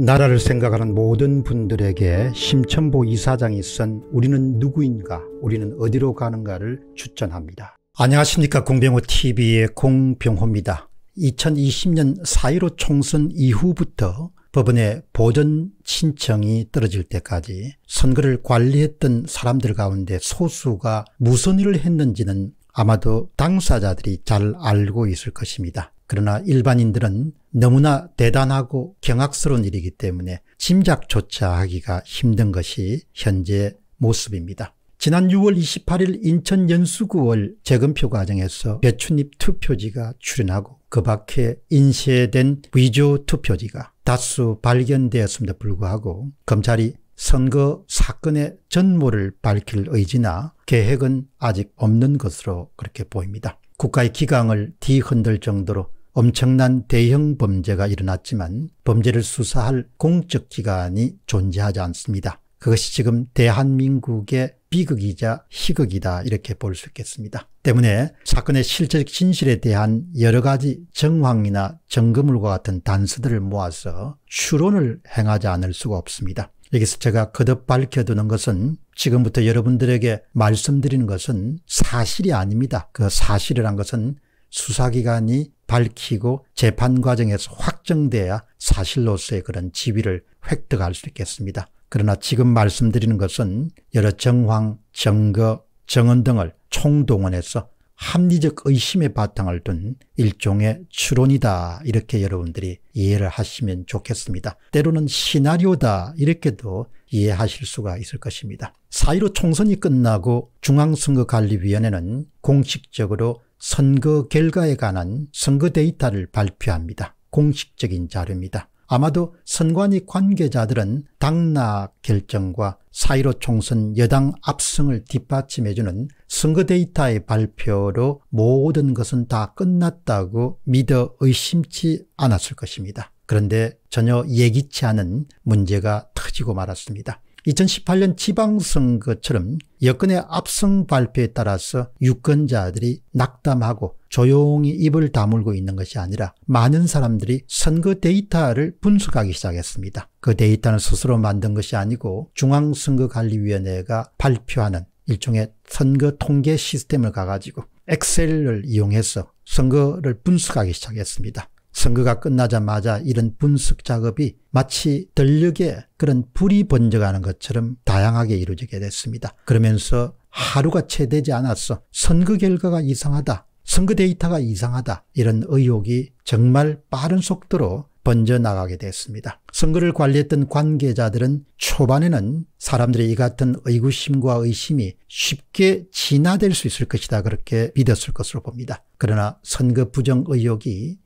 나라를 생각하는 모든 분들에게 심천보 이사장이 쓴 우리는 누구인가 우리는 어디로 가는가를 추천합니다. 안녕하십니까 공병호TV의 공병호입니다. 2020년 4.15 총선 이후부터 법원에 보전 신청이 떨어질 때까지 선거를 관리했던 사람들 가운데 소수가 무슨 일을 했는지는 아마도 당사자들이 잘 알고 있을 것입니다. 그러나 일반인들은 너무나 대단하고 경악스러운 일이기 때문에 짐작조차 하기가 힘든 것이 현재 모습입니다. 지난 6월 28일 인천 연수구월 재검표 과정에서 배춧잎 투표지가 출현하고 그 밖에 인쇄된 위조 투표지가 다수 발견되었음에도 불구하고 검찰이 선거 사건의 전모를 밝힐 의지나 계획은 아직 없는 것으로 그렇게 보입니다. 국가의 기강을 뒤흔들 정도로 엄청난 대형 범죄가 일어났지만 범죄를 수사할 공적 기관이 존재하지 않습니다. 그것이 지금 대한민국의 비극이자 희극이다 이렇게 볼 수 있겠습니다. 때문에 사건의 실제적 진실에 대한 여러 가지 정황이나 증거물과 같은 단서들을 모아서 추론을 행하지 않을 수가 없습니다. 여기서 제가 거듭 밝혀두는 것은 지금부터 여러분들에게 말씀드리는 것은 사실이 아닙니다. 그 사실이란 것은 수사기관이 밝히고 재판 과정에서 확정돼야 사실로서의 그런 지위를 획득할 수 있겠습니다. 그러나 지금 말씀드리는 것은 여러 정황, 증거, 정언 등을 총동원해서 합리적 의심의 바탕을 둔 일종의 추론이다 이렇게 여러분들이 이해를 하시면 좋겠습니다. 때로는 시나리오다 이렇게도 이해하실 수가 있을 것입니다. 4.15 총선이 끝나고 중앙선거관리위원회는 공식적으로 선거 결과에 관한 선거 데이터를 발표합니다. 공식적인 자료입니다. 아마도 선관위 관계자들은 당락 결정과 4.15 총선 여당 압승을 뒷받침해주는 선거 데이터의 발표로 모든 것은 다 끝났다고 믿어 의심치 않았을 것입니다. 그런데 전혀 예기치 않은 문제가 터지고 말았습니다. 2018년 지방선거처럼 여권의 압승 발표에 따라서 유권자들이 낙담하고 조용히 입을 다물고 있는 것이 아니라 많은 사람들이 선거 데이터를 분석하기 시작했습니다. 그 데이터는 스스로 만든 것이 아니고 중앙선거관리위원회가 발표하는 일종의 선거 통계 시스템을 가가지고 엑셀을 이용해서 선거를 분석하기 시작했습니다. 선거가 끝나자마자 이런 분석 작업이 마치 들녘에 그런 불이 번져가는 것처럼 다양하게 이루어지게 됐습니다. 그러면서 하루가 채 되지 않았어 선거 결과가 이상하다. 선거 데이터가 이상하다. 이런 의혹이 정말 빠른 속도로 번져나가게 됐습니다. 선거를 관리했던 관계자들은 초반에는 사람들의 이 같은 의구심과 의심이 쉽게 진화될 수 있을 것이다 그렇게 믿었을 것으로 봅니다. 그러나 선거 부정 의혹이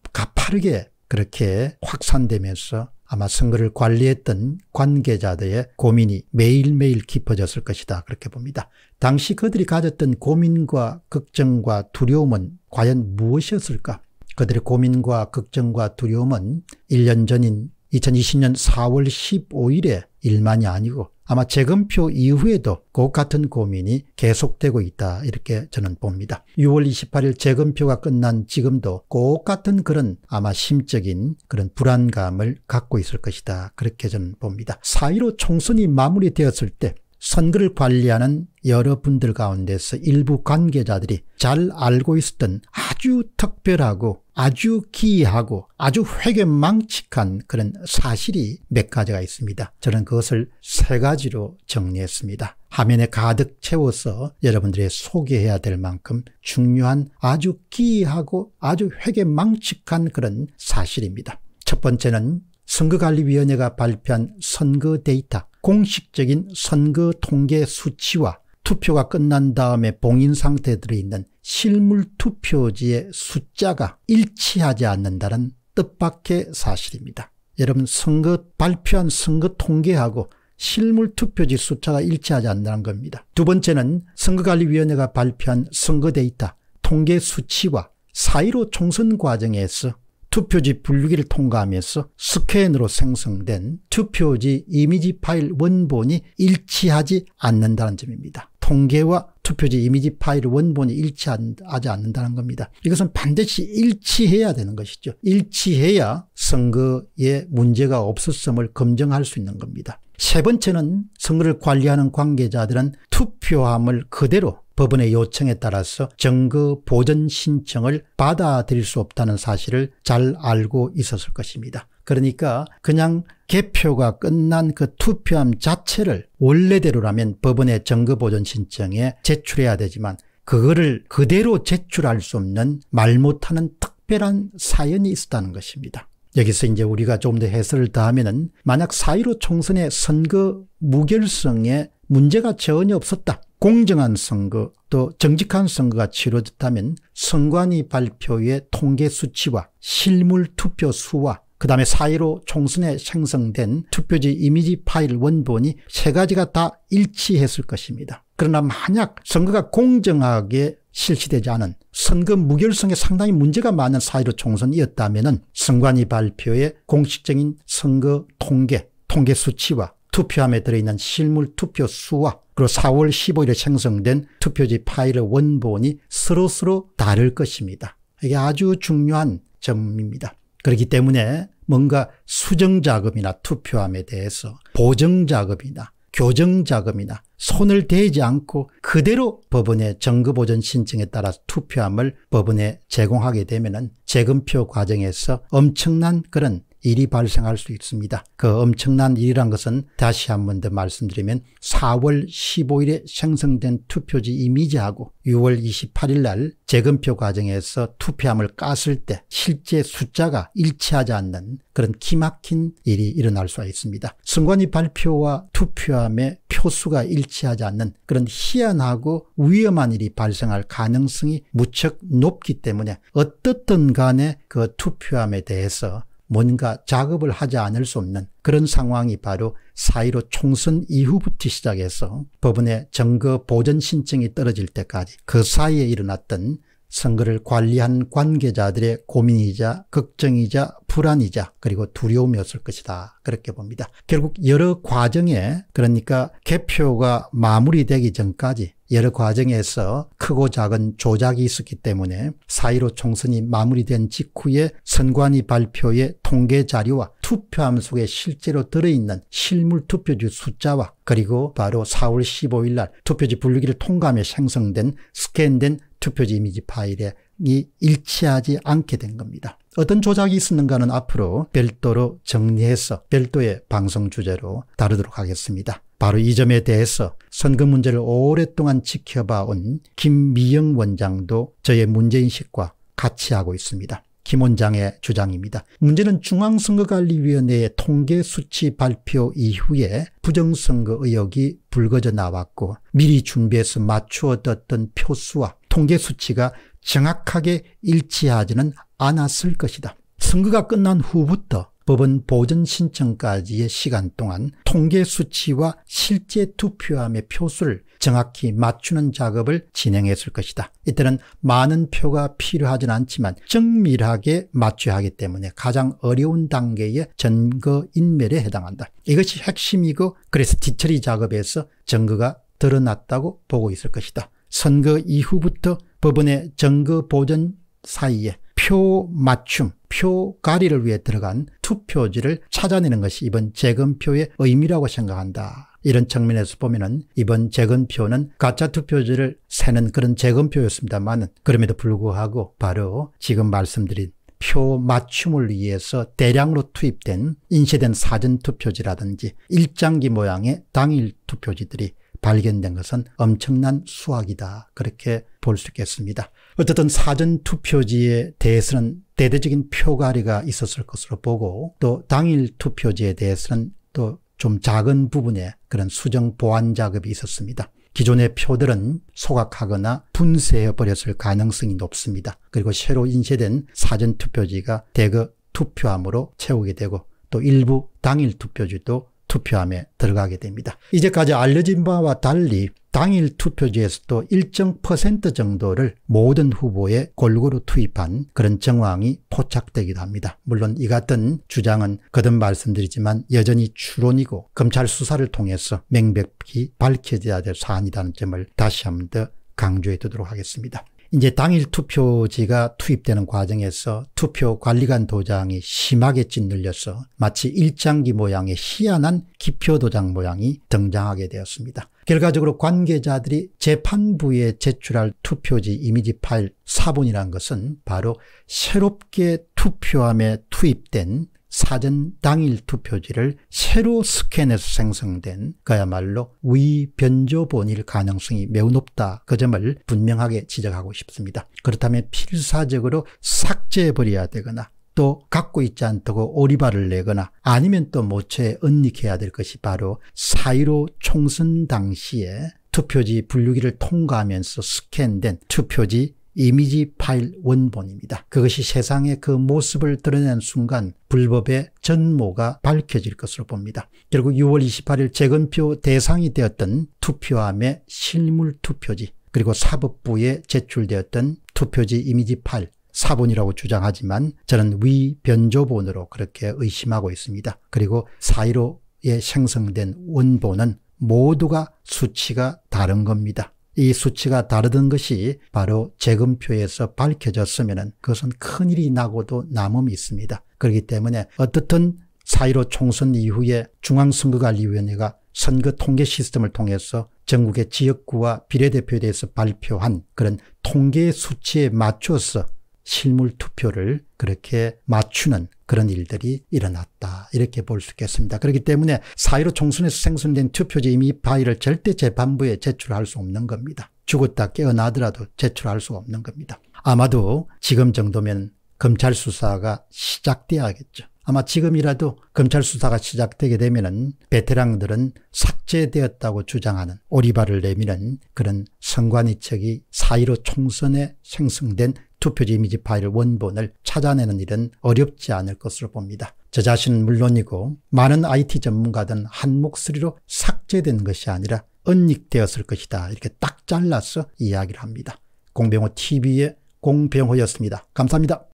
가파르게 그렇게 확산되면서 아마 선거를 관리했던 관계자들의 고민이 매일매일 깊어졌을 것이다 그렇게 봅니다. 당시 그들이 가졌던 고민과 걱정과 두려움은 과연 무엇이었을까? 그들의 고민과 걱정과 두려움은 1년 전인 2020년 4월 15일에 일만이 아니고 아마 재검표 이후에도 그 같은 고민이 계속되고 있다 이렇게 저는 봅니다. 6월 28일 재검표가 끝난 지금도 그 같은 그런 아마 심적인 그런 불안감을 갖고 있을 것이다 그렇게 저는 봅니다. 4.15 총선이 마무리되었을 때 선거를 관리하는 여러분들 가운데서 일부 관계자들이 잘 알고 있었던 아주 특별하고 아주 기이하고 아주 회개망측한 그런 사실이 몇 가지가 있습니다. 저는 그것을 세 가지로 정리했습니다. 화면에 가득 채워서 여러분들이 소개해야 될 만큼 중요한 아주 기이하고 아주 회개망측한 그런 사실입니다. 첫 번째는 선거관리위원회가 발표한 선거 데이터 공식적인 선거 통계 수치와 투표가 끝난 다음에 봉인 상태에 들어있는 실물 투표지의 숫자가 일치하지 않는다는 뜻밖의 사실입니다. 여러분 선거 발표한 선거 통계하고 실물 투표지 숫자가 일치하지 않는다는 겁니다. 두 번째는 선거관리위원회가 발표한 선거 데이터 통계 수치와 4.15 총선 과정에서 투표지 분류기를 통과하면서 스캔으로 생성된 투표지 이미지 파일 원본이 일치하지 않는다는 점입니다. 통계와 투표지 이미지 파일 원본이 일치하지 않는다는 겁니다. 이것은 반드시 일치해야 되는 것이죠. 일치해야 선거에 문제가 없었음을 검증할 수 있는 겁니다. 세 번째는 선거를 관리하는 관계자들은 투표함을 그대로 법원의 요청에 따라서 증거 보전 신청을 받아들일 수 없다는 사실을 잘 알고 있었을 것입니다. 그러니까 그냥 개표가 끝난 그 투표함 자체를 원래대로라면 법원의 증거 보전 신청에 제출해야 되지만 그거를 그대로 제출할 수 없는 말 못하는 특별한 사연이 있었다는 것입니다. 여기서 이제 우리가 좀 더 해설을 더하면은 만약 4.15 총선의 선거 무결성에 문제가 전혀 없었다. 공정한 선거 또 정직한 선거가 치러졌다면 선관위 발표의 통계 수치와 실물 투표 수와 그 다음에 4.15 총선에 생성된 투표지 이미지 파일 원본이 세 가지가 다 일치했을 것입니다. 그러나 만약 선거가 공정하게 실시되지 않은 선거 무결성에 상당히 문제가 많은 4.15 총선이었다면 선관위 발표의 공식적인 선거 통계, 통계 수치와 투표함에 들어있는 실물 투표 수와 그리고 4월 15일에 생성된 투표지 파일의 원본이 서로서로 다를 것입니다. 이게 아주 중요한 점입니다. 그렇기 때문에 뭔가 수정자금이나 투표함에 대해서 보정자금이나 교정자금이나 손을 대지 않고 그대로 법원의 정거보전 신청에 따라 투표함을 법원에 제공하게 되면 재검표 과정에서 엄청난 그런 일이 발생할 수 있습니다. 그 엄청난 일이란 것은 다시 한 번 더 말씀드리면 4월 15일에 생성된 투표지 이미지하고 6월 28일 날 재검표 과정에서 투표함을 깠을 때 실제 숫자가 일치하지 않는 그런 기막힌 일이 일어날 수가 있습니다. 선관위 발표와 투표함의 표수가 일치하지 않는 그런 희한하고 위험한 일이 발생할 가능성이 무척 높기 때문에 어떻든 간에 그 투표함에 대해서 뭔가 작업을 하지 않을 수 없는 그런 상황이 바로 4.15 총선 이후부터 시작해서 법원의 증거 보전 신청이 떨어질 때까지 그 사이에 일어났던 선거를 관리한 관계자들의 고민이자 걱정이자 불안이자 그리고 두려움이었을 것이다. 그렇게 봅니다. 결국 여러 과정에 그러니까 개표가 마무리되기 전까지 여러 과정에서 크고 작은 조작이 있었기 때문에 4.15 총선이 마무리된 직후에 선관위 발표의 통계 자료와 투표함 속에 실제로 들어있는 실물 투표지 숫자와 그리고 바로 4월 15일 날 투표지 분류기를 통과하며 생성된 스캔된 투표지 이미지 파일에 이 일치하지 않게 된 겁니다. 어떤 조작이 있었는가는 앞으로 별도로 정리해서 별도의 방송 주제로 다루도록 하겠습니다. 바로 이 점에 대해서 선거 문제를 오랫동안 지켜봐 온 김미영 원장도 저의 문제인식과 같이 하고 있습니다. 김 원장의 주장입니다. 문제는 중앙선거관리위원회의 통계 수치 발표 이후에 부정선거 의혹이 불거져 나왔고 미리 준비해서 맞추어뒀던 표수와 통계 수치가 정확하게 일치하지는 않았을 것이다. 선거가 끝난 후부터 법원 보전 신청까지의 시간 동안 통계 수치와 실제 투표함의 표수를 정확히 맞추는 작업을 진행했을 것이다. 이때는 많은 표가 필요하진 않지만 정밀하게 맞춰야 하기 때문에 가장 어려운 단계의 증거인멸에 해당한다. 이것이 핵심이고 그래서 뒤처리 작업에서 증거가 드러났다고 보고 있을 것이다. 선거 이후부터 법원의 증거 보전 사이에 표 맞춤, 표 가리를 위해 들어간 투표지를 찾아내는 것이 이번 재검표의 의미라고 생각한다. 이런 측면에서 보면은 이번 재검표는 가짜 투표지를 세는 그런 재검표였습니다만 그럼에도 불구하고 바로 지금 말씀드린 표 맞춤을 위해서 대량으로 투입된 인쇄된 사전투표지라든지 일장기 모양의 당일 투표지들이 발견된 것은 엄청난 수확이다. 그렇게 볼 수 있겠습니다. 어쨌든 사전투표지에 대해서는 대대적인 표가리가 있었을 것으로 보고 또 당일 투표지에 대해서는 또 좀 작은 부분에 그런 수정 보완 작업이 있었습니다. 기존의 표들은 소각하거나 분쇄해 버렸을 가능성이 높습니다. 그리고 새로 인쇄된 사전투표지가 대거 투표함으로 채우게 되고 또 일부 당일 투표지도 투표함에 들어가게 됩니다. 이제까지 알려진 바와 달리 당일 투표지에서도 일정 퍼센트 정도를 모든 후보에 골고루 투입한 그런 정황이 포착되기도 합니다. 물론 이 같은 주장은 거듭 말씀드리지만 여전히 추론이고 검찰 수사를 통해서 명백히 밝혀져야 될 사안이라는 점을 다시 한번 더 강조해 두도록 하겠습니다. 이제 당일 투표지가 투입되는 과정에서 투표 관리관 도장이 심하게 찌눌려서 마치 일장기 모양의 희한한 기표 도장 모양이 등장하게 되었습니다. 결과적으로 관계자들이 재판부에 제출할 투표지 이미지 파일 4본이라는 것은 바로 새롭게 투표함에 투입된 사전 당일 투표지를 새로 스캔해서 생성된 그야말로 위변조본일 가능성이 매우 높다. 그 점을 분명하게 지적하고 싶습니다. 그렇다면 필사적으로 삭제해버려야 되거나 또 갖고 있지 않다고 오리발을 내거나 아니면 또 모처에 은닉해야 될 것이 바로 4.15 총선 당시에 투표지 분류기를 통과하면서 스캔된 투표지 이미지 파일 원본입니다. 그것이 세상의 그 모습을 드러낸 순간 불법의 전모가 밝혀질 것으로 봅니다. 결국 6월 28일 재건표 대상이 되었던 투표함의 실물 투표지 그리고 사법부에 제출되었던 투표지 이미지 파일 사본이라고 주장하지만 저는 위변조본으로 그렇게 의심하고 있습니다. 그리고 4.15에 생성된 원본은 모두가 수치가 다른 겁니다. 이 수치가 다르던 것이 바로 재검표에서 밝혀졌으면 그것은 큰일이 나고도 남음이 있습니다. 그렇기 때문에 어떻든 4.15 총선 이후에 중앙선거관리위원회가 선거 통계 시스템을 통해서 전국의 지역구와 비례대표에 대해서 발표한 그런 통계 수치에 맞춰서 실물 투표를 그렇게 맞추는 그런 일들이 일어났다. 이렇게 볼 수 있겠습니다. 그렇기 때문에 4.15 총선에서 생성된 투표지 이미 파일을 절대 재판부에 제출할 수 없는 겁니다. 죽었다 깨어나더라도 제출할 수 없는 겁니다. 아마도 지금 정도면 검찰 수사가 시작돼야겠죠. 아마 지금이라도 검찰 수사가 시작되게 되면은 베테랑들은 삭제되었다고 주장하는 오리발을 내미는 그런 선관위 측이 4.15 총선에 생성된 투표지 이미지 파일 원본을 찾아내는 일은 어렵지 않을 것으로 봅니다. 저 자신은 물론이고 많은 IT 전문가들은 한 목소리로 삭제된 것이 아니라 은닉되었을 것이다. 이렇게 딱 잘라서 이야기를 합니다. 공병호 TV의 공병호였습니다. 감사합니다.